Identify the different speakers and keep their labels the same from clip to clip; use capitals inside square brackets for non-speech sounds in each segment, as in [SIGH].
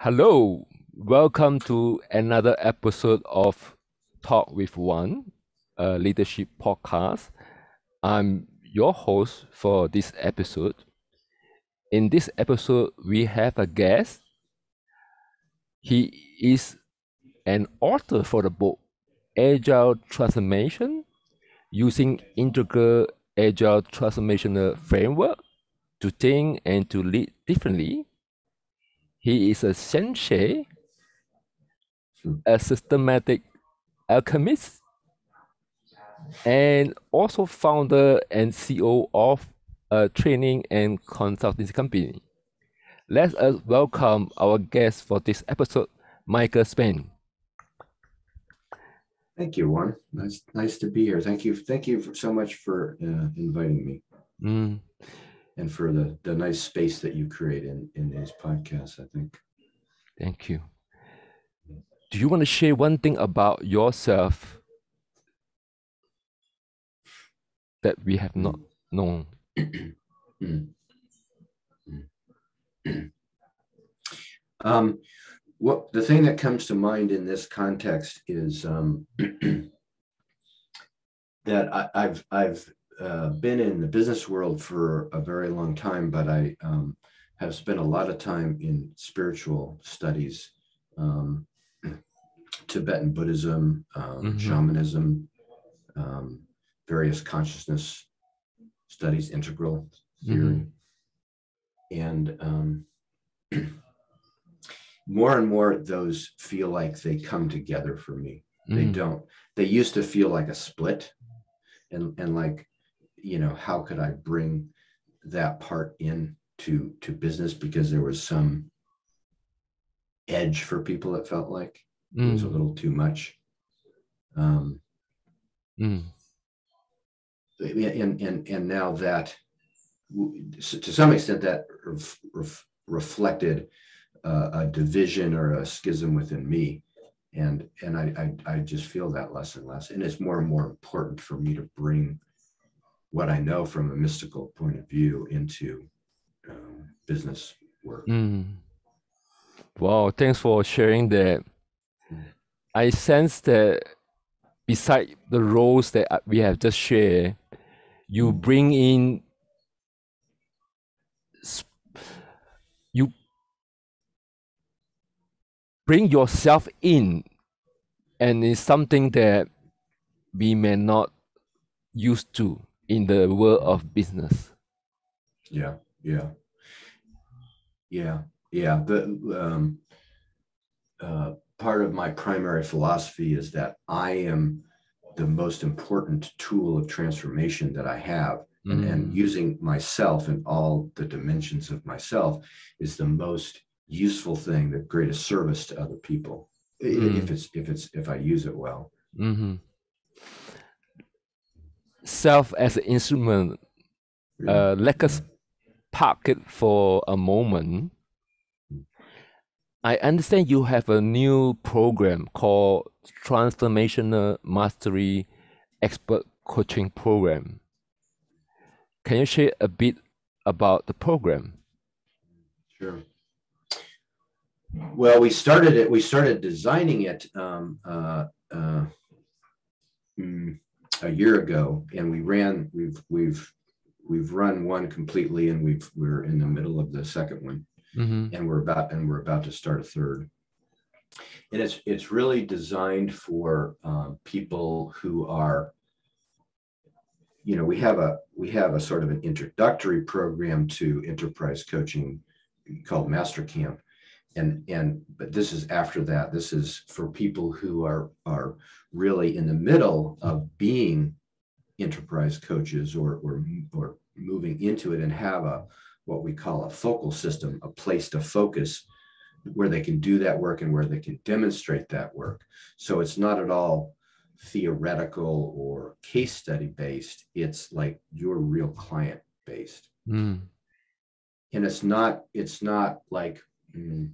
Speaker 1: Hello, welcome to another episode of Talk with One, a leadership podcast. I'm your host for this episode. In this episode, we have a guest. He is an author for the book Agile Transformation using integral agile transformational framework to think and to lead differently. He is a sensei, a systematic alchemist, and also founder and CEO of a training and consultancy company. Let us welcome our guest for this episode, Michael Spayd.
Speaker 2: Thank you, Warren. Nice, nice to be here. Thank you, thank you so much for uh, inviting me,
Speaker 1: Mm,
Speaker 2: and for the the nice space that you create in in these podcasts. I think.
Speaker 1: thank you. Do you want to share one thing about yourself that we have not known? [CLEARS THROAT]
Speaker 2: Um, what the thing that comes to mind in this context is um, [CLEARS THROAT] that I, I've I've uh, been in the business world for a very long time, but I um, have spent a lot of time in spiritual studies, um, [CLEARS THROAT] Tibetan Buddhism, um,
Speaker 1: Mhm.
Speaker 2: shamanism, um, various consciousness studies, integral theory, and um, [CLEARS THROAT] more and more those feel like they come together for me. They
Speaker 1: Mm,
Speaker 2: don't. They used to feel like a split and and like you know how could i bring that part in to to business? Because there was some edge for people it felt like. It was a
Speaker 1: mm,
Speaker 2: little too much. Um
Speaker 1: mm,
Speaker 2: and and and now that to some extent that ref, ref, reflected uh, a division or a schism within me. And and I, I i just feel that less and less. And it's more and more important for me to bring what i know from a mystical point of view into um, business work
Speaker 1: mm. Wow, thanks for sharing that.
Speaker 2: Mm.
Speaker 1: I sense that beside the roles that uh, we have just shared, you
Speaker 2: Mm.
Speaker 1: bring in you bring yourself in and it's something that we may not used to in the world of business.
Speaker 2: yeah yeah yeah yeah the um uh part of my primary philosophy is that i am the most important tool of transformation that i have and, and
Speaker 1: Mm,
Speaker 2: using myself and all the dimensions of myself is the most useful thing the greatest service to other people i- i-
Speaker 1: Mm.
Speaker 2: if it's if it's if i use it well
Speaker 1: mhm. Self as an instrument uh, let us park it for a moment. I understand you have a new program called Transformational Mastery Expert Coaching Program. Can you share a bit about the program?
Speaker 2: Sure. Well, we started it. We started designing it um, uh, uh, mm, a year ago, and we ran. We've we've we've run one completely, and we've we're in the middle of the second one,
Speaker 1: Mm-hmm.
Speaker 2: and we're about and we're about to start a third. And it's it's really designed for um, people who are. You know, we have a we have a sort of an introductory program to enterprise coaching called Master Camp, and and but this is after that. This is for people who are are really in the middle of being enterprise coaches or or or moving into it and have a what we call a focal system, a place to focus where they can do that work and where they can demonstrate that work. So it's not at all theoretical or case study based. It's like your real client based
Speaker 1: Mm.
Speaker 2: and it's not it's not like mm,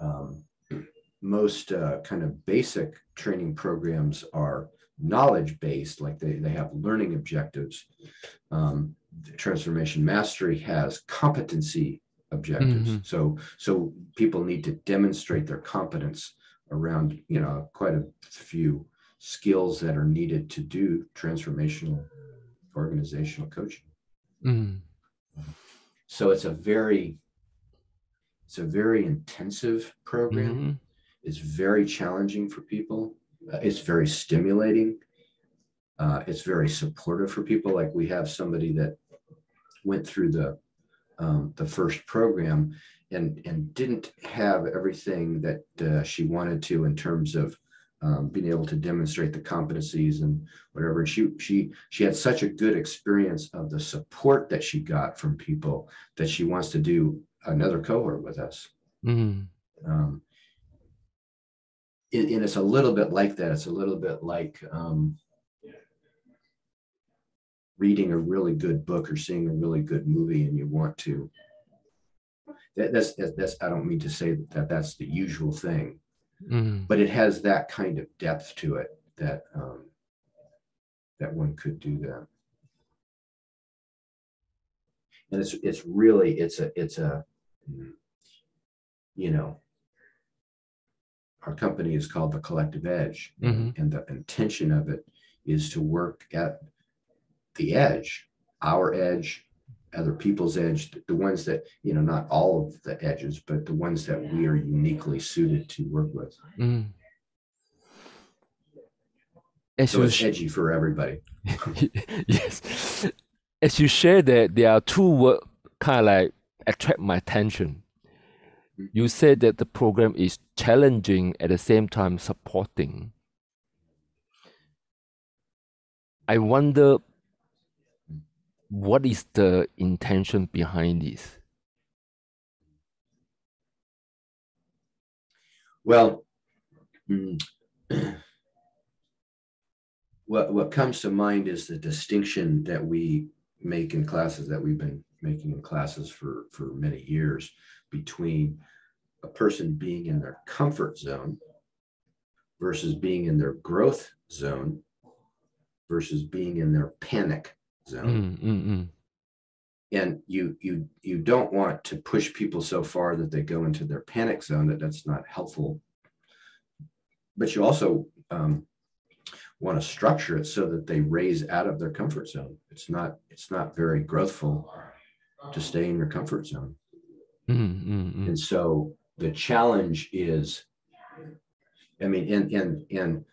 Speaker 2: um, most uh, kind of basic training programs are knowledge based like they, they have learning objectives um, transformation mastery has competency objectives.
Speaker 1: Mhm.
Speaker 2: So so people need to demonstrate their competence around you know quite a few skills that are needed to do transformational organizational coaching.
Speaker 1: Mm.
Speaker 2: So it's a very it's a very intensive program.
Speaker 1: Mhm.
Speaker 2: It's very challenging for people. Uh, it's very stimulating. Uh, it's very supportive for people. Like we have somebody that went through the um, the first program and and didn't have everything that uh, she wanted to in terms of um, being able to demonstrate the competencies and whatever. She she she had such a good experience of the support that she got from people that she wants to do another cohort with us.
Speaker 1: Mm.
Speaker 2: Um, and, and it's a little bit like that. It's a little bit like um, reading a really good book or seeing a really good movie, and you want to. That, that's that's. I don't mean to say that that's the usual thing,
Speaker 1: Mm.
Speaker 2: but it has that kind of depth to it that um, that one could do that. And it's it's really it's a it's a you know our company is called the Collective Edge,
Speaker 1: Mhm.
Speaker 2: and the intention of it is to work at the edge, our edge, other people's edge, the ones that you know not all of the edges, but the ones that we are uniquely suited to work with.
Speaker 1: Mm. As
Speaker 2: So
Speaker 1: you
Speaker 2: it's
Speaker 1: sh-
Speaker 2: edgy for everybody. [LAUGHS]
Speaker 1: yes, as you share that there are two words kind of like attract my attention. You said that the program is challenging at the same time supporting. I wonder what is the intention behind this?
Speaker 2: Well, mm, [CLEARS THROAT] what what comes to mind is the distinction that we make in classes that we've been making in classes for for many years between a person being in their comfort zone versus being in their growth zone versus being in their panic zone.
Speaker 1: Mm, mm, mm.
Speaker 2: and you you you don't want to push people so far that they go into their panic zone that that's not helpful. But you also um, want to structure it so that they raise out of their comfort zone. It's not it's not very growthful to stay in your comfort zone.
Speaker 1: Mm, mm, mm.
Speaker 2: and so the challenge is i mean and and and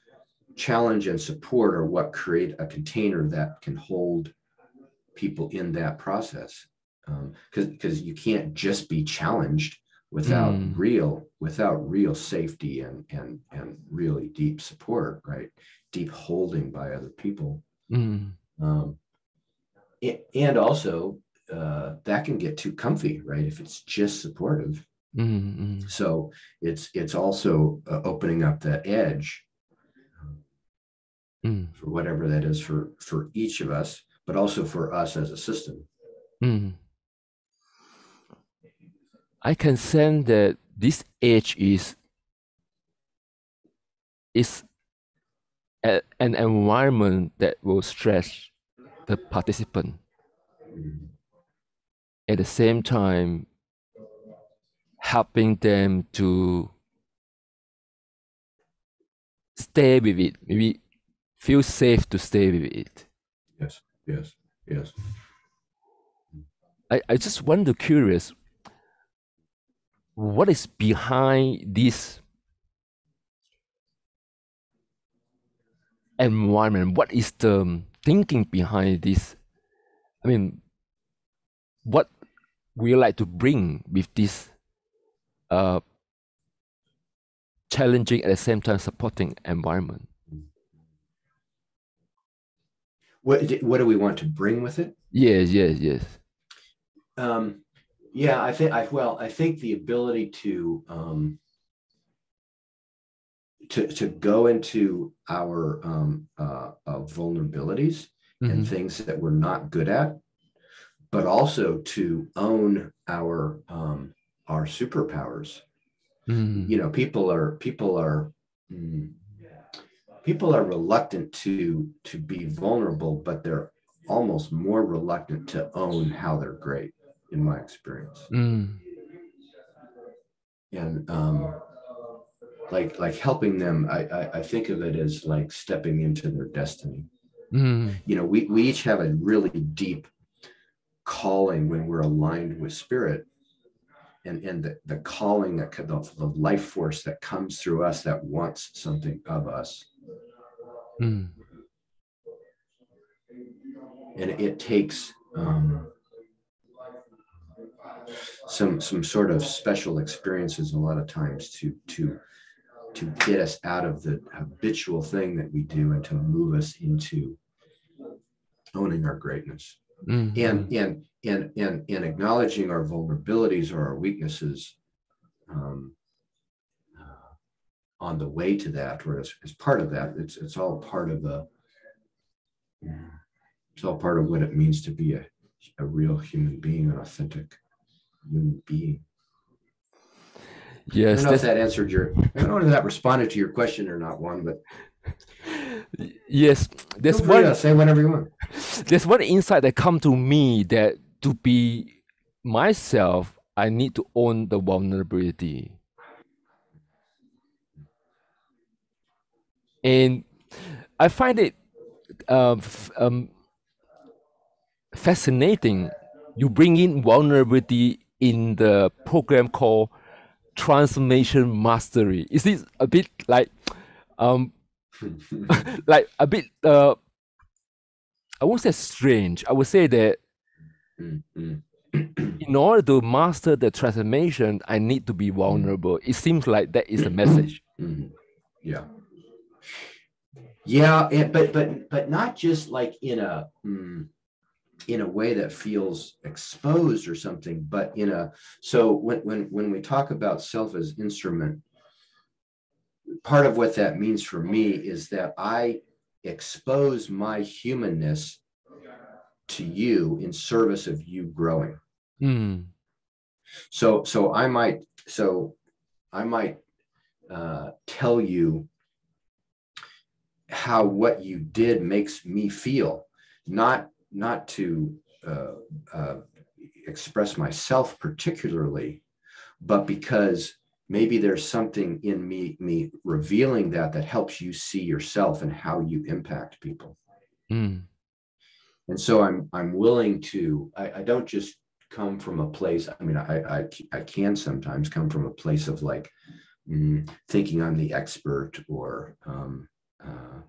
Speaker 2: challenge and support are what create a container that can hold people in that process. Because because you can't just be challenged without
Speaker 1: Mm.
Speaker 2: real without real safety and and and really deep support right? Deep holding by other people.
Speaker 1: Mm,
Speaker 2: um, and also uh, that can get too comfy right if it's just supportive
Speaker 1: mm, mm.
Speaker 2: so it's it's also uh, opening up that edge
Speaker 1: Mm,
Speaker 2: for whatever that is for for each of us but also for us as a system
Speaker 1: mm. I can sense that this edge is is a, an environment that will stress the participant. At the same time, helping them to stay with it, maybe feel safe to stay with it.
Speaker 2: yes yes yes.
Speaker 1: I, I just wonder curious what is behind this environment? What is the thinking behind this? I mean what we like to bring with this uh challenging at the same time supporting environment.
Speaker 2: What what do we want to bring with it?
Speaker 1: Yes yes yes.
Speaker 2: Um yeah i think i well i think the ability to um to to go into our um uh, uh vulnerabilities and
Speaker 1: Mhm.
Speaker 2: things that we're not good at but also to own our um our superpowers
Speaker 1: Mhm.
Speaker 2: you know people are people are mm, people are reluctant to to be vulnerable but they're almost more reluctant to own how they're great in my experience
Speaker 1: Mm.
Speaker 2: and um, like like helping them I, I i think of it as like stepping into their destiny
Speaker 1: Mm.
Speaker 2: you know we, we each have a really deep calling when we're aligned with spirit and and the, the calling that could- the, the life force that comes through us that wants something of us
Speaker 1: Mm.
Speaker 2: and it takes um, some some sort of special experiences a lot of times to to to get us out of the habitual thing that we do and to move us into owning our greatness
Speaker 1: Mm.
Speaker 2: and and and and, and acknowledging our vulnerabilities or our weaknesses um, uh, on the way to that or as, as part of that it's it's all part of the it's all part of what it means to be a, a real human being an authentic human being
Speaker 1: yes i
Speaker 2: don't know if that answered your i don't know if that responded to your question or not one but
Speaker 1: yes, there's
Speaker 2: to
Speaker 1: one
Speaker 2: say whatever you want [LAUGHS]
Speaker 1: there's one insight that come to me that to be myself, I need to own the vulnerability. And I find it uh, f- um, fascinating. You bring in vulnerability in the program called Transformation Mastery. Is this a bit like, um, [LAUGHS] like a bit uh, I won't say strange. I would say that
Speaker 2: Mm, mm.
Speaker 1: in order to master the transformation, I need to be vulnerable. It seems like that is the message.
Speaker 2: Mhm. Yeah. Yeah, and, but but but not just like in a mm, in a way that feels exposed or something, but in a so when when when we talk about self as instrument, part of what that means for me is that I expose my humanness to you in service of you growing.
Speaker 1: Mm,
Speaker 2: so so i might so i might uh, tell you how what you did makes me feel not not to uh, uh, express myself particularly but because maybe there's something in me me revealing that that helps you see yourself and how you impact people.
Speaker 1: Mm,
Speaker 2: and so i'm i'm willing to i, I don't just come from a place i mean I, I i can sometimes come from a place of like mm, thinking i'm the expert or um, uh,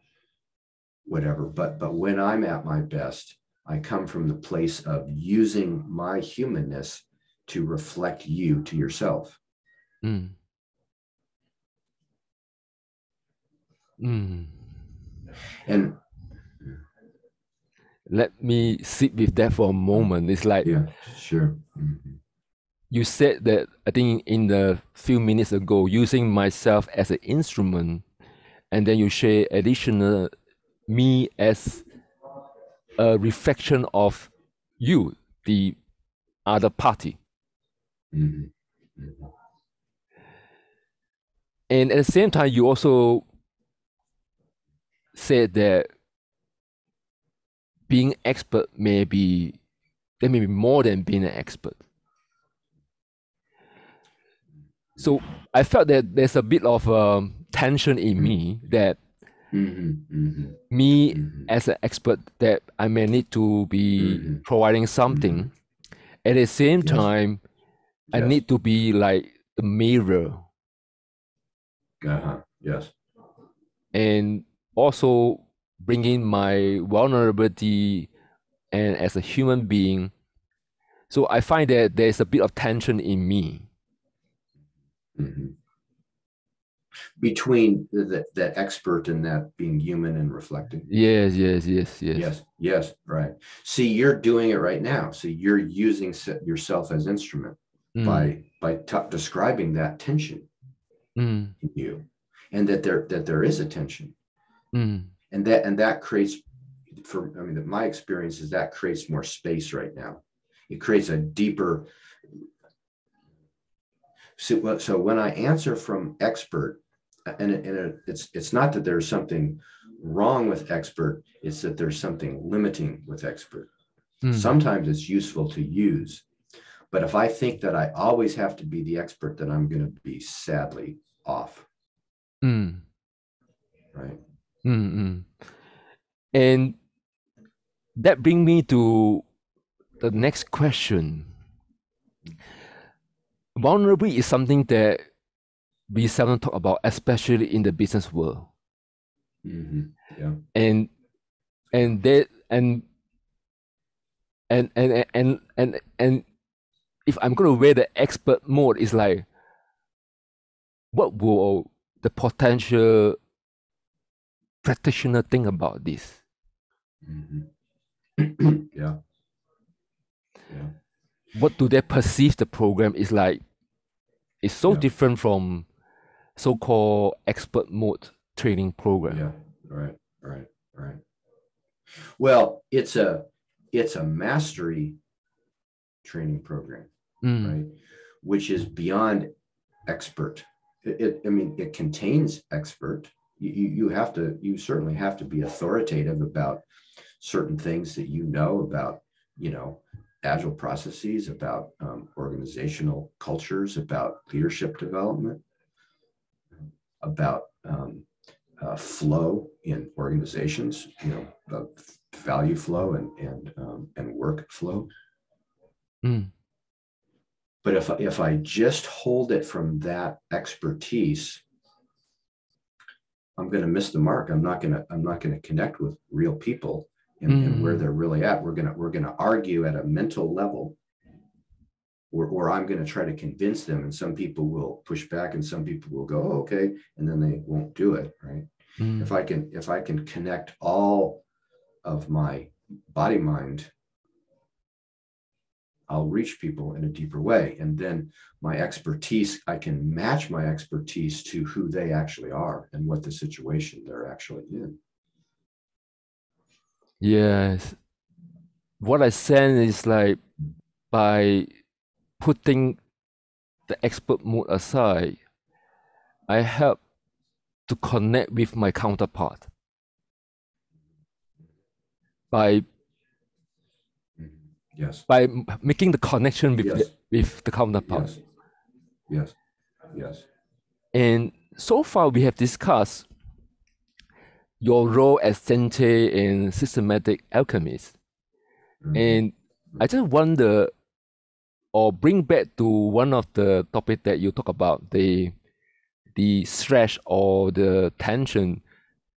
Speaker 2: whatever. But but when i'm at my best i come from the place of using my humanness to reflect you to yourself
Speaker 1: mm. Mm.
Speaker 2: and
Speaker 1: Let me sit with that for a moment. It's like
Speaker 2: yeah sure Mhm.
Speaker 1: you said that I think in the few minutes ago, using myself as an instrument, and then you share additional me as a reflection of you, the other party.
Speaker 2: Mhm. Mhm.
Speaker 1: And at the same time, you also said that being expert may be there may be more than being an expert. So I felt that there's a bit of um, tension in me that
Speaker 2: Mhm. Mhm.
Speaker 1: me
Speaker 2: Mhm.
Speaker 1: as an expert that I may need to be
Speaker 2: Mhm.
Speaker 1: providing something. At the same
Speaker 2: Yes.
Speaker 1: time, I need to be like the mirror
Speaker 2: uh-huh yes
Speaker 1: and also bringing my vulnerability and as a human being. So I find that there's a bit of tension in me.
Speaker 2: Mhm. Between the, the, that expert and that being human and reflecting.
Speaker 1: Yes, yes, yes, yes.
Speaker 2: Yes, yes, right. See, you're doing it right now. So you're using yourself as instrument
Speaker 1: Mm,
Speaker 2: by by t- describing that tension
Speaker 1: mm,
Speaker 2: in you, and that there that there is a tension,
Speaker 1: mm,
Speaker 2: and that and that creates, for I mean, my experience is that creates more space right now. It creates a deeper. So, so when I answer from expert, and, it, and it, it's it's not that there's something wrong with expert; it's that there's something limiting with expert.
Speaker 1: mm,
Speaker 2: Sometimes it's useful to use, But if I think that I always have to be the expert, then I'm going to be sadly off.
Speaker 1: Mm.
Speaker 2: Right.
Speaker 1: Mm-mm. And that brings me to the next question. Vulnerability is something that we seldom talk about, especially in the business world.
Speaker 2: Mm-hmm. Yeah.
Speaker 1: And and that and and and and and and if I'm gonna wear the expert mode, it's like what will the potential practitioner think about this?
Speaker 2: Mm-hmm. [COUGHS] yeah. Yeah.
Speaker 1: What do they perceive the program is like? It's so
Speaker 2: Yeah.
Speaker 1: different from so-called expert mode training program.
Speaker 2: Yeah. Right. Right. Right. Well, it's a it's a mastery training program,
Speaker 1: Mm,
Speaker 2: right? Which is beyond expert. It, I mean, it contains expert. You, you have to you certainly have to be authoritative about certain things that you know about you know agile processes about um, organizational cultures about leadership development about um, uh, flow in organizations you know value flow and and um, and work flow
Speaker 1: mm,
Speaker 2: but if I- if I just hold it from that expertise, I'm going to miss the mark. I'm not going to I'm not going to connect with real people and, and where
Speaker 1: Mm.
Speaker 2: they're really at. We're gonna we're gonna argue at a mental level, or or I'm going to try to convince them, and some people will push back, and some people will go, oh, okay, and then they won't do it. Right?
Speaker 1: mm,
Speaker 2: If I can if I can connect all of my body mind I'll reach people in a deeper way. And then my expertise, I can match my expertise to who they actually are and what the situation they're actually in.
Speaker 1: Yes. What I sense is like by putting the expert mode aside, I help to connect with my counterpart by
Speaker 2: Yes.
Speaker 1: by m- making the connection with
Speaker 2: Yes.
Speaker 1: the, with the counterpart.
Speaker 2: Yes. Yes. Yes.
Speaker 1: And so far, we have discussed your role as Sensei in systematic alchemist.
Speaker 2: Mhm.
Speaker 1: And I just wonder, or bring back to one of the topic that you talk about, the the stress or the tension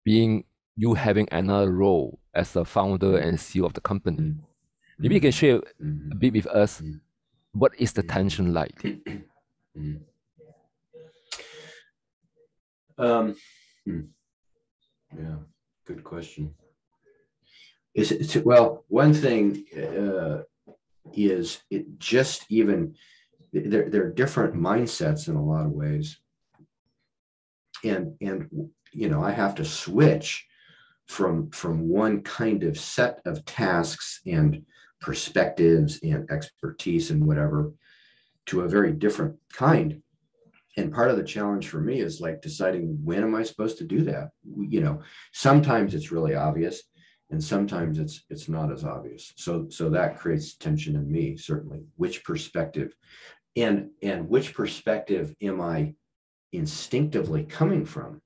Speaker 1: being you having another role as a founder and CEO of the company.
Speaker 2: Mhm.
Speaker 1: Maybe you can share a
Speaker 2: Mhm.
Speaker 1: bit with us.
Speaker 2: Mhm.
Speaker 1: What is the tension like?
Speaker 2: Um, hmm. yeah, good question. Is it well? One thing uh, is it just even there. There are different mindsets in a lot of ways, and and you know I have to switch from from one kind of set of tasks and perspectives and expertise and whatever to a very different kind. And part of the challenge for me is like deciding when am i supposed to do that? You know sometimes it's really obvious and sometimes it's it's not as obvious. So so that creates tension in me certainly. Which perspective and and which perspective am i instinctively coming from?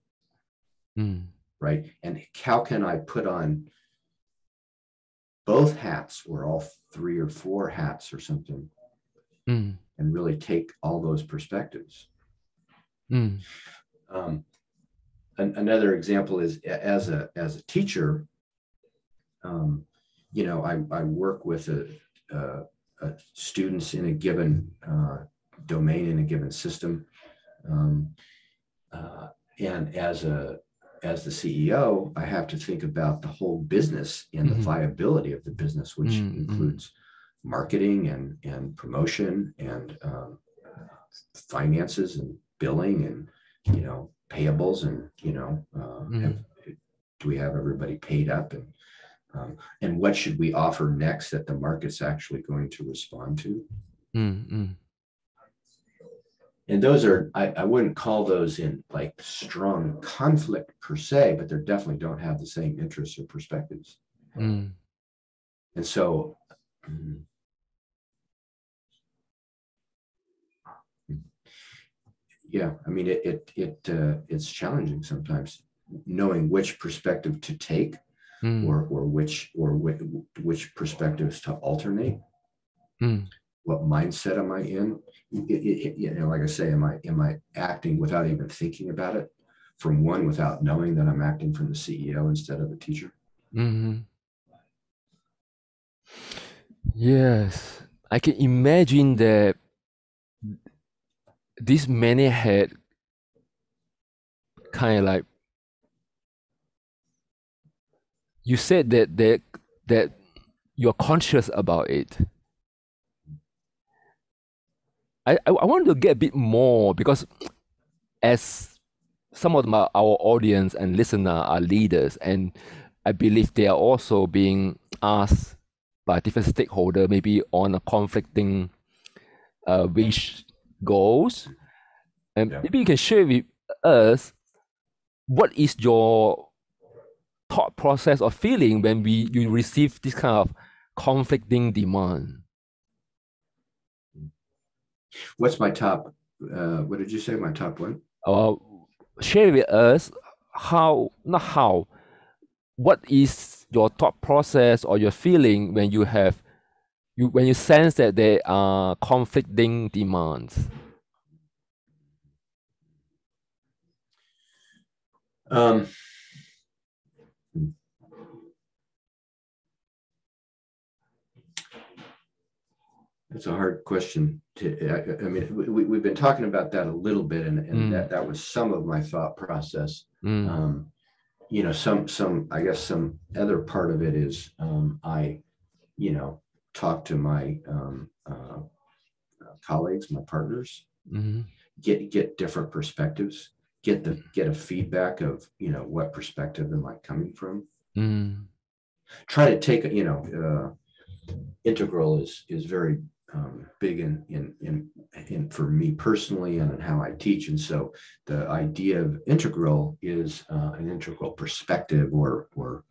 Speaker 1: Mm,
Speaker 2: right? And how can i put on both hats or all three or four hats or something.
Speaker 1: Mm,
Speaker 2: and really take all those perspectives.
Speaker 1: Mm,
Speaker 2: Um, an- another example is as a as a teacher, um, you know, I, I work with a, a, a students in a given uh, domain in a given system, um, uh, and as a as the CEO, I have to think about the whole business and the
Speaker 1: Mhm.
Speaker 2: viability of the business, which
Speaker 1: Mm, mm.
Speaker 2: includes marketing and and promotion and um, finances and billing and you know payables and you know uh,
Speaker 1: Mhm.
Speaker 2: have, do we have everybody paid up and um, and what should we offer next that the market's actually going to respond to
Speaker 1: mm, mm.
Speaker 2: And those are I, I wouldn't call those in like strong conflict per se but they definitely don't have the same interests or perspectives.
Speaker 1: Mm,
Speaker 2: and so mm, yeah, I mean, it it it uh, it's challenging sometimes knowing which perspective to take,
Speaker 1: Mm,
Speaker 2: or or which or which, which perspectives to alternate.
Speaker 1: mm,
Speaker 2: What mindset am I in? It- it- you know, like I say, am I am I acting without even thinking about it? From one, without knowing that I'm acting from the CEO instead of the teacher.
Speaker 1: mhm. Yes, I can imagine that this many had kind of like you said that that that you're conscious about it. I, I I want to get a bit more because as some of my our audience and listener are leaders and I believe they are also being asked by different stakeholder maybe on a conflicting uh wish goals and
Speaker 2: Yeah.
Speaker 1: maybe you can share with us what is your thought process or feeling when we you receive this kind of conflicting demand
Speaker 2: What's my top? Uh, what did you say? My top one?
Speaker 1: uh, share with us how not how what is your thought process or your feeling when you have you when you sense that there are conflicting demands
Speaker 2: Um, That's a hard question to, I, I mean, we, we- we've been talking about that a little bit and, and
Speaker 1: Mm.
Speaker 2: that, that was some of my thought process.
Speaker 1: Mm,
Speaker 2: Um, you know, some, some, I guess some other part of it is, um, I, you know, talk to my, um, uh, colleagues, my partners,
Speaker 1: mhm,
Speaker 2: get, get different perspectives, get the, get a feedback of, you know, what perspective am I coming from?
Speaker 1: mm,
Speaker 2: try to take you know uh, integral is is very um, big in, in in in for me personally and in how I teach. And so the idea of integral is uh, an integral perspective or or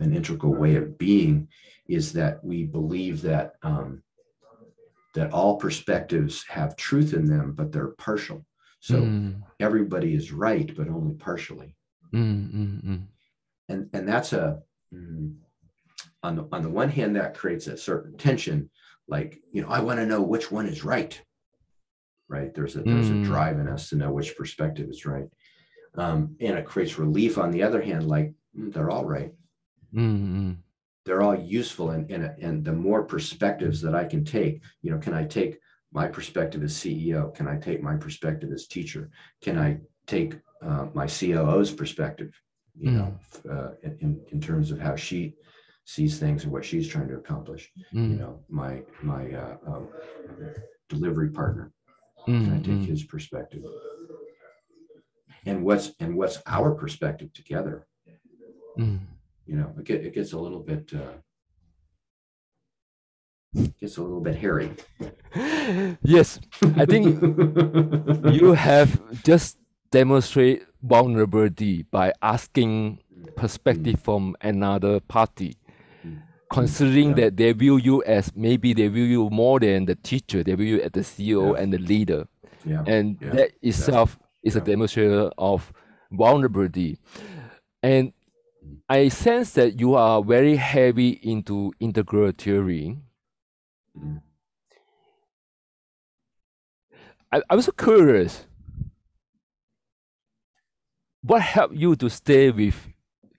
Speaker 2: an integral way of being is that we believe that um, that all perspectives have truth in them but they're partial. So
Speaker 1: mm,
Speaker 2: everybody is right but only partially.
Speaker 1: Mm, mm,
Speaker 2: and and that's a mm, on the on the one hand that creates a certain tension like you know i want to know which one is right. Right? There's a there's
Speaker 1: Mm.
Speaker 2: a drive in us to know which perspective is right. Um, and it creates relief on the other hand like mm, they're all right.
Speaker 1: Mm, mm,
Speaker 2: they're all useful and and and the more perspectives that i can take you know can i take my perspective as ceo can i take my perspective as teacher? Can i take uh, my coo's perspective you know uh, in, in- in terms of how she sees things and what she's trying to accomplish you
Speaker 1: mm,
Speaker 2: know my my uh, um, delivery partner.
Speaker 1: Mm,
Speaker 2: can i take
Speaker 1: mm,
Speaker 2: his perspective. And what's and what's our perspective together.
Speaker 1: Mm.
Speaker 2: you know it, get, it gets a little bit uh gets a little bit hairy. [LAUGHS]
Speaker 1: Yes i think [LAUGHS] you have just demonstrate vulnerability by asking perspective from another party.
Speaker 2: Mm.
Speaker 1: Considering
Speaker 2: Yeah.
Speaker 1: that they view you as maybe they view you more than the teacher they view you as the ceo
Speaker 2: Yeah.
Speaker 1: and the leader
Speaker 2: yeah
Speaker 1: and that itself is a demonstration of vulnerability and i sense that you are very heavy into integral theory
Speaker 2: Mm.
Speaker 1: I, I was curious. What helped you to stay with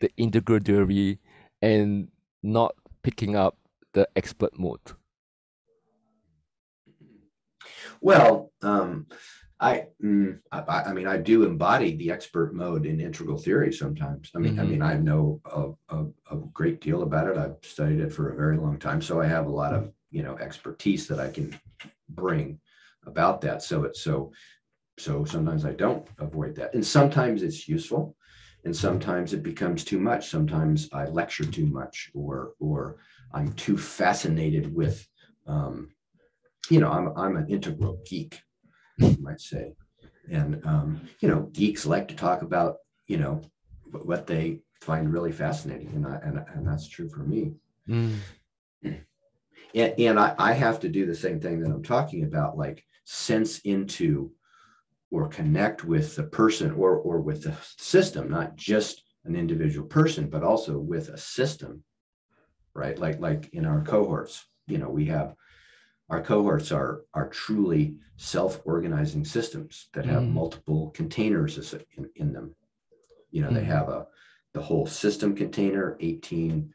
Speaker 1: the integral theory and not picking up the expert mode?
Speaker 2: Well, um, I, mm, I, I- I mean, I do embody the expert mode in integral theory sometimes. I mean, I
Speaker 1: Mhm.
Speaker 2: mean, I know a, a, a great deal about it. I've studied it for a very long time, so I have a lot of you know expertise that I can bring about that. So it's so, so sometimes I don't avoid that, and sometimes it's useful, and sometimes it becomes too much. Sometimes I lecture too much, or or I'm too fascinated with. Um, you know, I'm I'm an integral geek, you might say, and um, you know, geeks like to talk about you know what they find really fascinating, and I and, and that's true for me.
Speaker 1: Mm,
Speaker 2: And, and I, I have to do the same thing that I'm talking about. Like sense into or connect with the person or or with the system not just an individual person but also with a system right like like in our cohorts you know we have our cohorts are are truly self-organizing systems that have
Speaker 1: Mm.
Speaker 2: multiple containers in, in them you know they
Speaker 1: Mm.
Speaker 2: have a the whole system container 18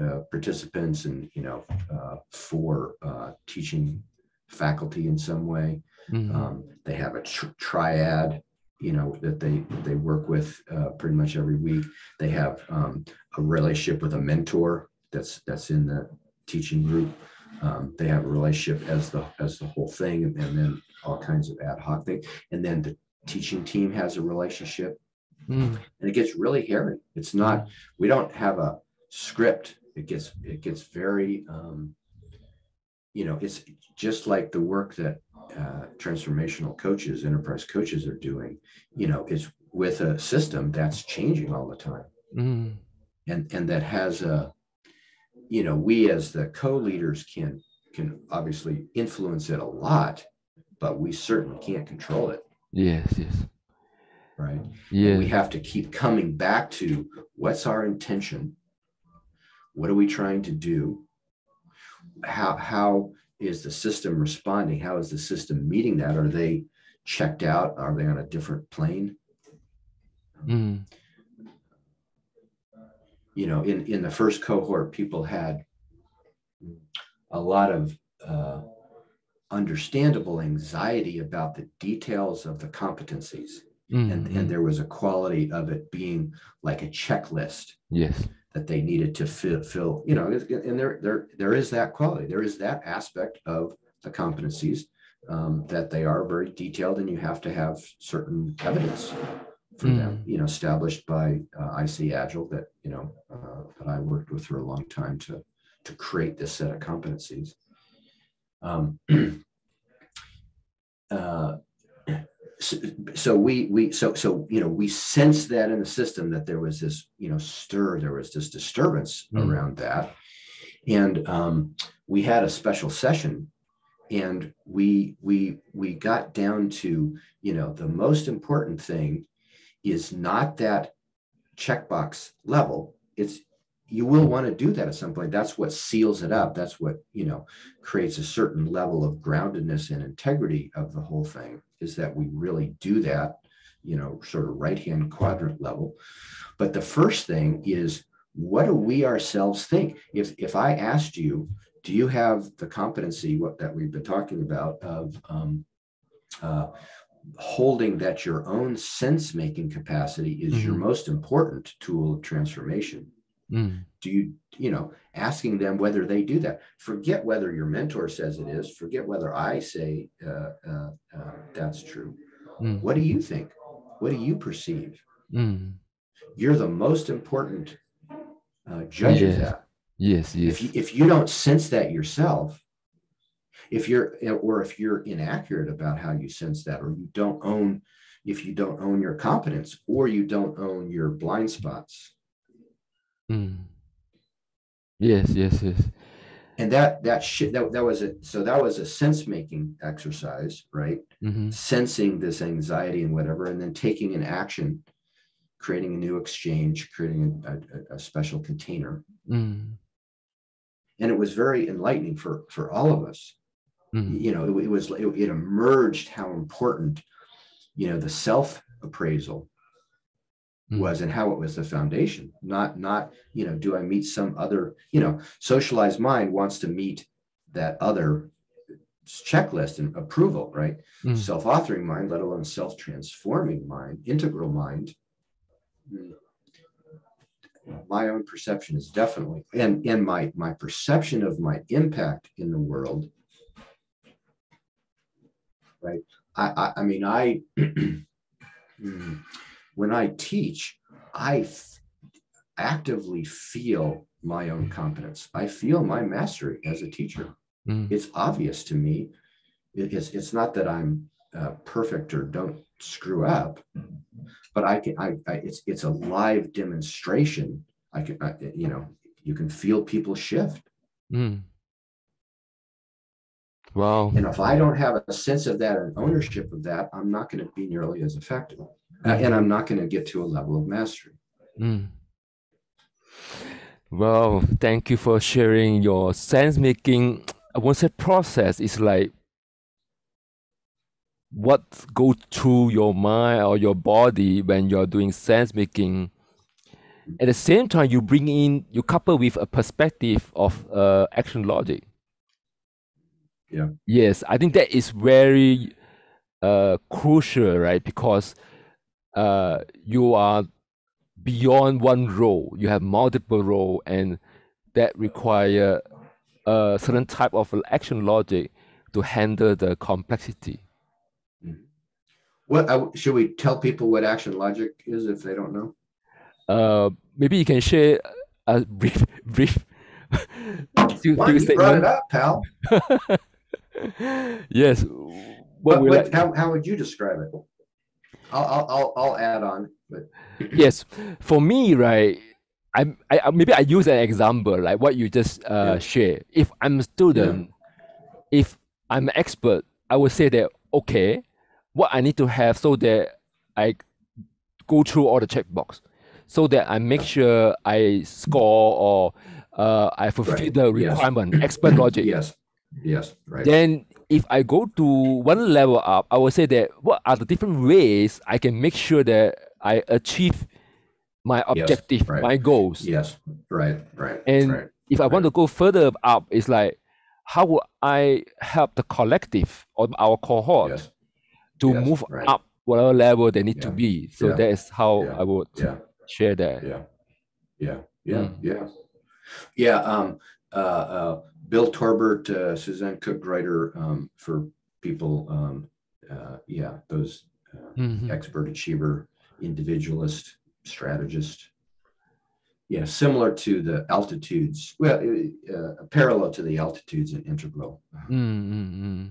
Speaker 2: uh, participants and you know uh, four uh, teaching faculty in some way
Speaker 1: Mhm.
Speaker 2: um, they have a tr- triad, you know, that they that they work with uh, pretty much every week. They have um, a relationship with a mentor that's that's in the teaching group. Um, they have a relationship as the as the whole thing, and, and then all kinds of ad hoc things. And then the teaching team has a relationship,
Speaker 1: Mm.
Speaker 2: and it gets really hairy. It's not. We don't have a script. It gets it gets very. Um, you know, it's just like the work that uh, transformational coaches, enterprise coaches are doing. You know, it's with a system that's changing all the time,
Speaker 1: Mm.
Speaker 2: and and that has a, you know, we as the co-leaders can can obviously influence it a lot, but we certainly can't control it,
Speaker 1: Yes, yes.
Speaker 2: right? And
Speaker 1: Yeah.
Speaker 2: we have to keep coming back to what's our intention, what are we trying to do, how how is the system responding? How is the system meeting that? Are they checked out? Are they on a different plane?
Speaker 1: Mm.
Speaker 2: You know, in in the first cohort, people had a lot of uh, understandable anxiety about the details of the competencies,
Speaker 1: Mm.
Speaker 2: and and there was a quality of it being like a checklist
Speaker 1: Yes.
Speaker 2: That they needed to fill, fill you know, and there, there, there is that quality. There is that aspect of the competencies um, that they are very detailed, and you have to have certain evidence for them, you know, established by uh, ICAgile that you know uh, that I worked with for a long time to to create this set of competencies. Um, [CLEARS THROAT] uh, so, so we we so so you know we sensed that in the system that there was this you know stir there was this disturbance
Speaker 1: Mm.
Speaker 2: around that and um, we had a special session and we we we got down to you know the most important thing is not that checkbox level it's you will want to do that at some point. That's what seals it up. That's what you know creates a certain level of groundedness and integrity of the whole thing is that we really do that you know sort of right hand quadrant level. But the first thing is what do we ourselves think? If if i asked you do you have the competency what that we've been talking about of um, uh, holding that your own sense making capacity is your
Speaker 1: Mhm.
Speaker 2: most important tool of transformation
Speaker 1: Mm.
Speaker 2: do you you know asking them whether they do that forget whether your mentor says it is forget whether i say uh, uh, uh, that's true
Speaker 1: Mm.
Speaker 2: what do you think what do you perceive
Speaker 1: Mm.
Speaker 2: you're the most important uh, judge of
Speaker 1: Yes.
Speaker 2: that
Speaker 1: Yes, yes.
Speaker 2: if you, if you don't sense that yourself if you're or if you're inaccurate about how you sense that or you don't own if you don't own your competence or you don't own your blind spots
Speaker 1: Mm. Yes, yes, yes.
Speaker 2: and that that shit that, that was it so that was a sense making exercise right
Speaker 1: Mm-hmm.
Speaker 2: sensing this anxiety and whatever and then taking an action creating a new exchange creating a, a, a special container
Speaker 1: Mm.
Speaker 2: and it was very enlightening for for all of us
Speaker 1: Mm.
Speaker 2: you know it, it was it, it emerged how important you know the self appraisal
Speaker 1: Mm.
Speaker 2: was and how it was the foundation. Not not you know do i meet some other you know socialized mind wants to meet that other checklist and approval right?
Speaker 1: Mm.
Speaker 2: self-authoring mind let alone self-transforming mind integral mind. My own perception is definitely and and my my perception of my impact in the world. Right? I i, I mean i [CLEARS THROAT] mm, when i teach i f- actively feel my own competence i feel my mastery as a teacher
Speaker 1: Mm.
Speaker 2: it's obvious to me. It- it's it's not that I'm uh, perfect or don't screw up, but I can. I, I it's it's a live demonstration. I can. I, you know, you can feel people shift.
Speaker 1: Mm. Wow.
Speaker 2: And if I don't have a sense of that and ownership of that, I'm not going to be nearly as effective. Uh, and I'm not going to get to a level of mastery.
Speaker 1: Mm. Well, thank you for sharing your sense making. I won't say process. It's like what goes through your mind or your body when you're doing sense making. At the same time, you bring in, you couple with a perspective of uh, action logic.
Speaker 2: Yeah.
Speaker 1: Yes, I think that is very uh, crucial, right? Because uh, you are beyond one role. You have multiple role, and that require a certain type of action logic to handle the complexity.
Speaker 2: What uh, should we tell people what action logic is if they don't know?
Speaker 1: Uh, maybe you can share a brief, [LAUGHS] brief.
Speaker 2: few, Why few you brought it up, pal? [LAUGHS]
Speaker 1: yes.
Speaker 2: What, what, like... how, how would you describe it? I'll, I'll, I'll add on. But [CLEARS THROAT]
Speaker 1: yes, for me, right. I, I maybe I use an example like what you just uh, yeah. share. If I'm a student, yeah. if I'm an expert, I would say that okay, what I need to have so that I go through all the checkbox, so that I make sure I score or uh, I fulfill right. the requirement. Yes. Expert logic.
Speaker 2: Yes. Yes. Right.
Speaker 1: Then if I go to one level up, I will say that what are the different ways I can make sure that I achieve my objective, yes, right. my goals.
Speaker 2: Yes, right, right.
Speaker 1: And
Speaker 2: right,
Speaker 1: if I
Speaker 2: right.
Speaker 1: want to go further up, it's like how would I help the collective or our cohort
Speaker 2: yes.
Speaker 1: to yes, move up whatever level they need
Speaker 2: yeah.
Speaker 1: to be. So
Speaker 2: yeah.
Speaker 1: that is how
Speaker 2: yeah.
Speaker 1: I would share that.
Speaker 2: Yeah, yeah, yeah, mm. yeah, yeah. Um, Bill Torbert, uh, Susanne Cook Greuter, um, for people, um, uh, yeah, those uh, mm-hmm. expert achiever, individualist, strategist. Yeah, similar to the altitudes, well, uh, parallel to the altitudes in integral.
Speaker 1: Mm-hmm.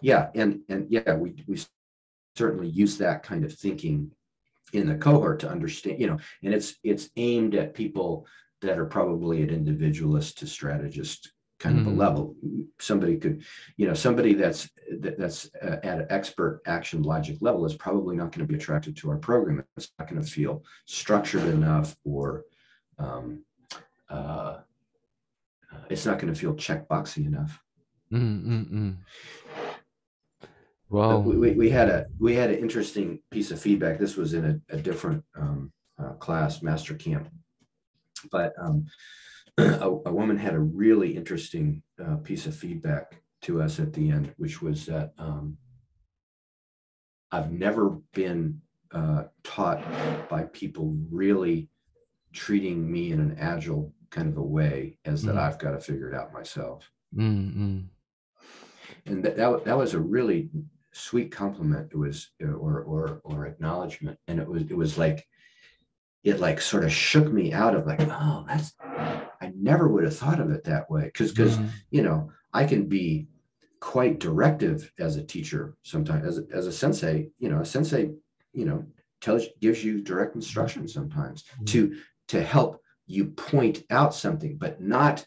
Speaker 2: Yeah, and and yeah, we we certainly use that kind of thinking in the cohort to understand, you know, and it's it's aimed at people that are probably at individualist to strategist kind mm-hmm. of a mm-hmm. level. Somebody could, you know, somebody that's that's uh, at an expert action logic level is probably not going to be attracted to our program. It's not going to feel structured enough, or um, uh, it's not going to feel checkboxy enough.
Speaker 1: Wow.
Speaker 2: We, we, we, had a we had an interesting piece of feedback. This was in a, a different um, uh, class, master camp, but um, [CLEARS THROAT] a, a, woman had a really interesting uh, piece of feedback to us at the end, which was that um, I've never been uh, taught by people really treating me in an agile kind of a way as that mm. I've got to figure it out myself.
Speaker 1: Mm-hmm.
Speaker 2: And that, that, that was a really sweet compliment. It was, or, or, or acknowledgement. And it was, it was like, it like sort of shook me out of like, oh, that's I never would have thought of it that way. Cause because mm-hmm. you know, I can be quite directive as a teacher sometimes as a, as a sensei, you know, a sensei, you know, tells gives you direct instruction sometimes mm-hmm. to to help you point out something, but not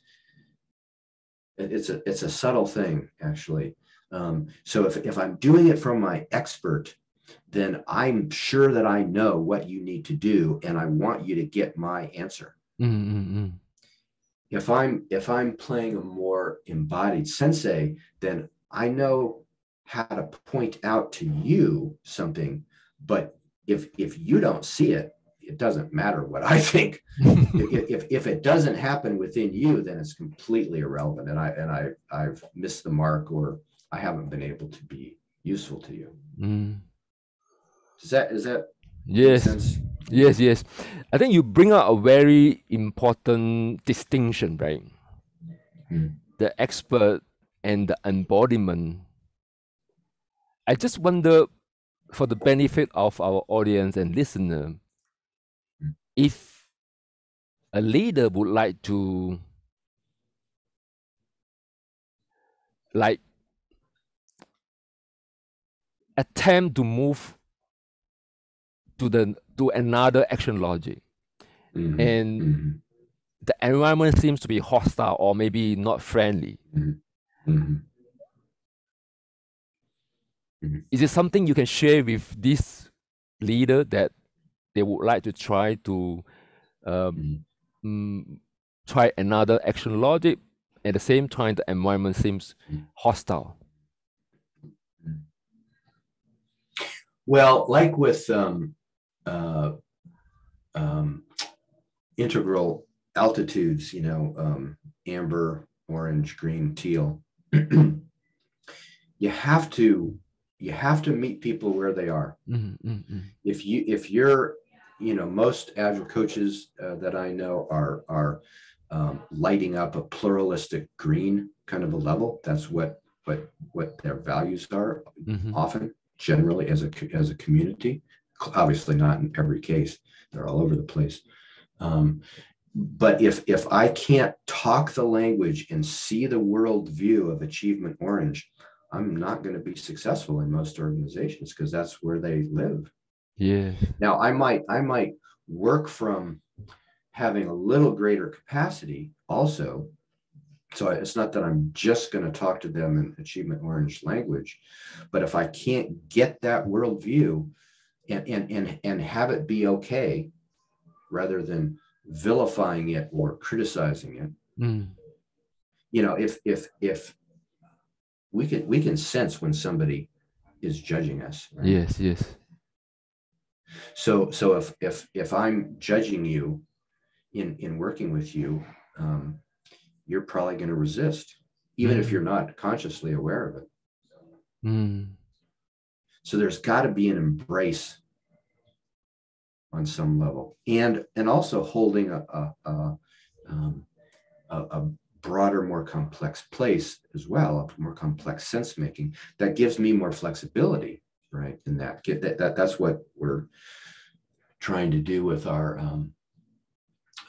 Speaker 2: it's a it's a subtle thing actually. Um, so if, if I'm doing it from my expert then I'm sure that I know what you need to do and I want you to get my answer.
Speaker 1: Mm-hmm.
Speaker 2: If I'm if I'm playing a more embodied sensei, then I know how to point out to you something, but if if you don't see it, it doesn't matter what I think. if, if, if it doesn't happen within you, then it's completely irrelevant, and I and I I've missed the mark, or I haven't been able to be useful to you.
Speaker 1: Mm.
Speaker 2: Is that is that
Speaker 1: yes. yes yes. I think you bring out a very important distinction right?
Speaker 2: Hmm.
Speaker 1: the expert and the embodiment. I just wonder for the benefit of our audience and listener
Speaker 2: hmm.
Speaker 1: if a leader would like to like attempt to move to the to another action logic
Speaker 2: mm-hmm.
Speaker 1: and
Speaker 2: mm-hmm.
Speaker 1: the environment seems to be hostile or maybe not friendly
Speaker 2: mm-hmm. Mhm.
Speaker 1: is it something you can share with this leader that they would like to try to um, mm, try another action logic at the same time the environment seems hostile
Speaker 2: Well, like with um, uh, um, integral altitudes, you know, um, amber, orange, green, teal, [CLEARS THROAT] you have to you have to meet people where they are.
Speaker 1: Mm, mm, mm.
Speaker 2: If you if you're you know most agile coaches uh, that I know are are um, lighting up a pluralistic green kind of a level. That's what what what their values are
Speaker 1: Mhm.
Speaker 2: often generally as a as a community obviously not in every case. They're all over the place. Um, but if if i can't talk the language and see the world view of achievement orange i'm not going to be successful in most organizations because that's where they live.
Speaker 1: Yeah.
Speaker 2: Now i might i might work from having a little greater capacity also. So it's not that i'm just going to talk to them in achievement orange language but if i can't get that worldview and and and, and have it be okay rather than vilifying it or criticizing it
Speaker 1: Mm,
Speaker 2: you know if if if we can we can sense when somebody is judging us right?
Speaker 1: Yes, yes.
Speaker 2: so so if if if i'm judging you in in working with you um, you're probably going to resist even if
Speaker 1: Mm.
Speaker 2: you're not consciously aware of it
Speaker 1: Mm,
Speaker 2: so there's got to be an embrace on some level. And and also holding a a, a, um, a, a broader more complex place as well a more complex sense making that gives me more flexibility right in that. Get that, that that's what we're trying to do with our um,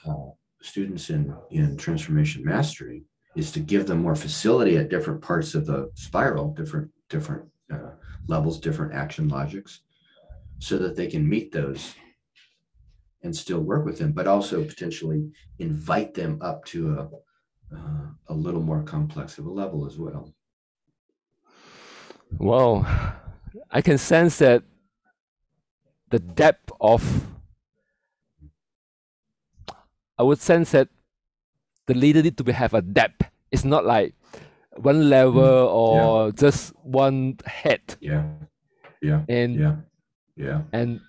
Speaker 2: uh, students in in transformation mastery is to give them more facility at different parts of the spiral different different uh, levels different action logics so that they can meet those and still work with them but also potentially invite them up to a uh, a little more complex of a level as well
Speaker 1: Wow. I can sense that the depth of I would sense that the leader need to have a depth. It's not like one level or just one head.
Speaker 2: yeah yeah
Speaker 1: And
Speaker 2: yeah yeah
Speaker 1: and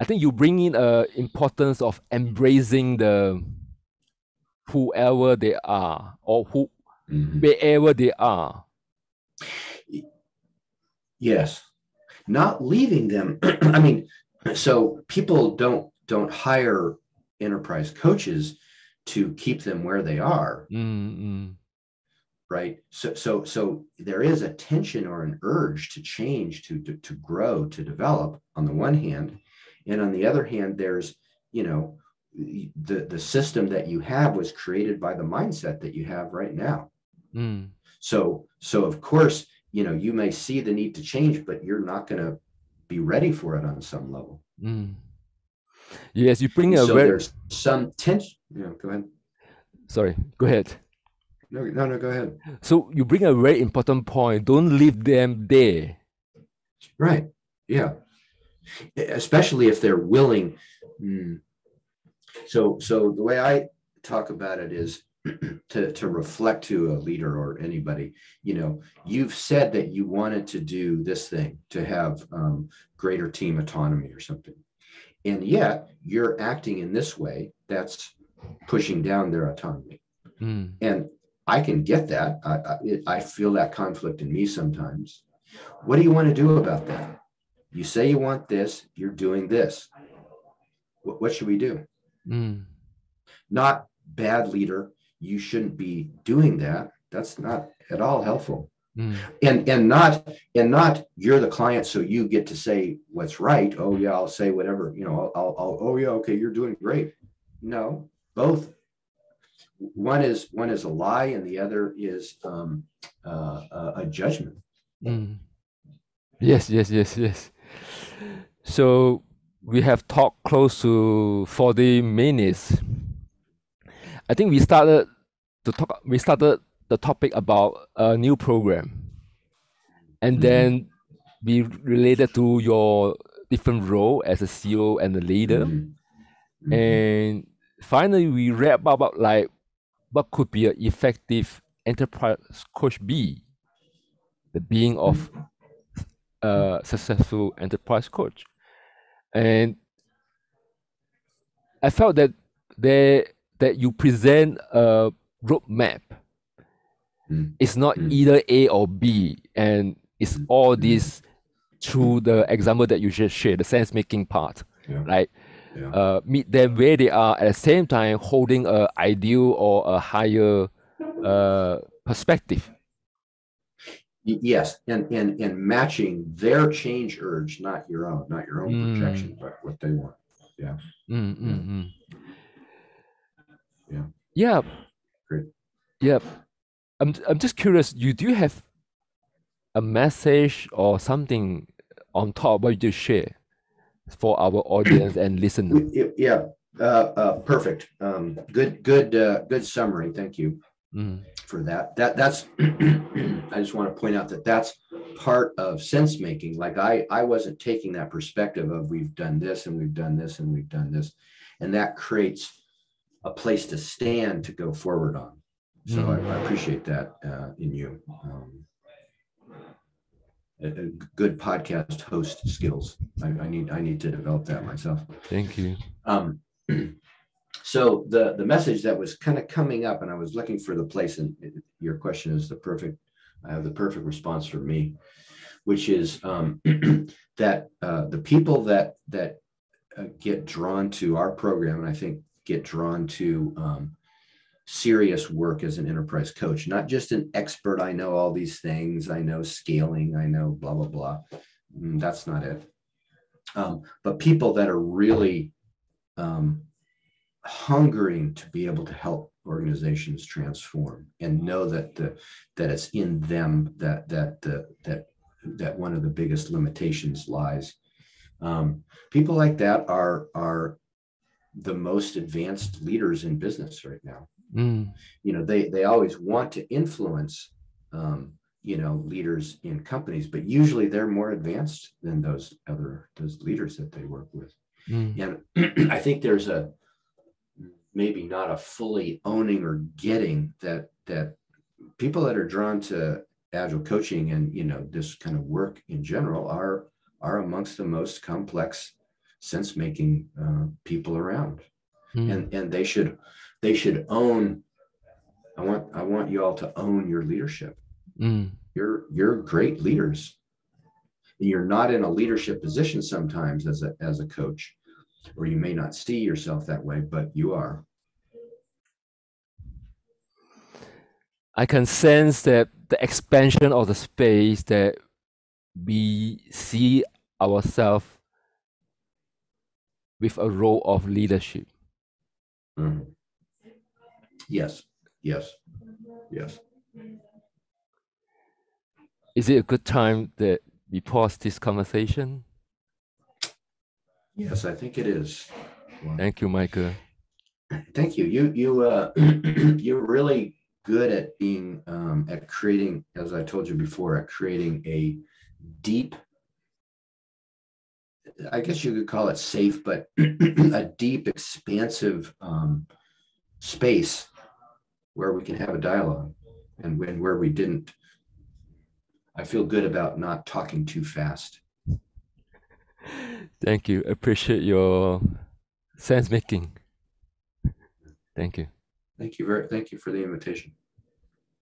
Speaker 1: I think you bring in a importance of embracing the whoever they are or who
Speaker 2: Mhm.
Speaker 1: wherever they are.
Speaker 2: Yes. Not leaving them. [CLEARS THROAT] I mean, so people don't don't hire enterprise coaches to keep them where they are,
Speaker 1: Mm, mm,
Speaker 2: right? So so so there is a tension or an urge to change, to to, to grow, to develop on the one hand, and on the other hand, there's you know the the system that you have was created by the mindset that you have right now.
Speaker 1: mm.
Speaker 2: So, so of course, you know, you may see the need to change, but you're not going to be ready for it on some level.
Speaker 1: Mm. Yes, you bring a
Speaker 2: so there's some tension. Yeah, go ahead.
Speaker 1: sorry, go ahead.
Speaker 2: No, no, no, go ahead.
Speaker 1: So you bring a very important point. Don't leave them there.
Speaker 2: Right. Yeah. Especially if they're willing. Hmm. So, so the way I talk about it is [CLEARS THROAT] to, to reflect to a leader or anybody, you know, you've said that you wanted to do this thing, to have um, greater team autonomy or something. And yet you're acting in this way that's pushing down their autonomy.
Speaker 1: Mm,
Speaker 2: And I can get that. I, I, I feel that conflict in me sometimes. What do you want to do about that? You say you want this, you're doing this. What, what should we do?
Speaker 1: mm,
Speaker 2: Not bad leader, you shouldn't be doing that. That's not at all helpful.
Speaker 1: mm,
Speaker 2: And and not and not you're the client, so you get to say what's right. Oh yeah, I'll say whatever. You know, I'll, I'll oh yeah, okay, you're doing great. No, both. One is one is a lie, and the other is um, uh, a, a judgment.
Speaker 1: mm. Yes, yes, yes, yes. So we have talked close to 40 minutes. I think we started to talk we started the topic about a new program. And
Speaker 2: Mhm.
Speaker 1: then be related to your different role as a CEO and a leader.
Speaker 2: Mhm. Mhm.
Speaker 1: And finally, we wrap up about like what could be an effective enterprise coach be? The being of a successful enterprise coach. And I felt that there that you present a roadmap.
Speaker 2: Mm.
Speaker 1: It's not
Speaker 2: Mm.
Speaker 1: either A or B, and it's
Speaker 2: Mm.
Speaker 1: all
Speaker 2: Mm.
Speaker 1: this through the example that you just shared, the sense making part.
Speaker 2: Yeah.
Speaker 1: Like
Speaker 2: Yeah.
Speaker 1: uh, meet them where they are at the same time holding a ideal or a higher uh, perspective.
Speaker 2: Yes, and and and matching their change urge, not your own, not your own
Speaker 1: Mm.
Speaker 2: projection, but what they want.
Speaker 1: Mm, mm, mm.
Speaker 2: Yeah.
Speaker 1: Yeah.
Speaker 2: Great.
Speaker 1: Yeah. I'm I'm just curious, you do you have a message or something on top what you just share for our audience and listeners?
Speaker 2: Yeah, uh, uh, perfect. Um, good, good, uh, good summary. Thank you
Speaker 1: Mm,
Speaker 2: for that. That that's. [CLEARS THROAT] I just want to point out that that's part of sense making. Like I, I wasn't taking that perspective of we've done this and we've done this and we've done this, and that creates a place to stand to go forward on. So I, I appreciate that uh, in you. Um, good podcast host skills. I, I need I need to develop that myself.
Speaker 1: thank you.
Speaker 2: Um, [CLEARS THROAT] so the the message that was kind of coming up, and I was looking for the place, and your question is the perfect. I have the perfect response for me, which is um, [CLEARS THROAT] that uh, the people that that uh, get drawn to our program, and I think get drawn to um, serious work as an enterprise coach, not just an expert. I know all these things. I know scaling. I know blah blah blah. Mm, that's not it. Um, but people that are really um, hungering to be able to help organizations transform and know that the that it's in them that that the that that one of the biggest limitations lies. Um, people like that are are the most advanced leaders in business right now
Speaker 1: Mm,
Speaker 2: you know they they always want to influence um, you know leaders in companies but usually they're more advanced than those other those leaders that they work with.
Speaker 1: Mm,
Speaker 2: and [CLEARS THROAT] i think there's a maybe not a fully owning or getting that that people that are drawn to agile coaching and you know this kind of work in general are are amongst the most complex sense making uh, people around
Speaker 1: mm.
Speaker 2: and and they should they should own i want i want you all to own your leadership
Speaker 1: Mm,
Speaker 2: you're you're great leaders you're not in a leadership position sometimes as a as a coach or you may not see yourself that way but you are
Speaker 1: I can sense that the expansion of the space that we see ourselves with a role of leadership.
Speaker 2: Mhm. yes yes yes
Speaker 1: Is it a good time that we pause this conversation?
Speaker 2: yes i think it is Wow.
Speaker 1: Thank you, Michael.
Speaker 2: thank you you you uh [CLEARS THROAT] you're really good at being um at creating as i told you before at creating a deep i guess you could call it safe but [CLEARS THROAT] a deep expansive um space where we can have a dialogue and when where we didn't i feel good about not talking too fast
Speaker 1: Thank you. Appreciate your sense making. Thank you.
Speaker 2: thank you very thank you for the invitation